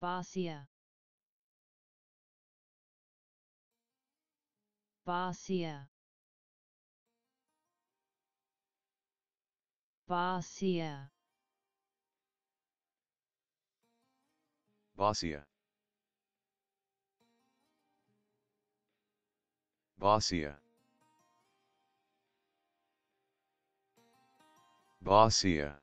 Basia Basia Basia Basia. Basia. Basia.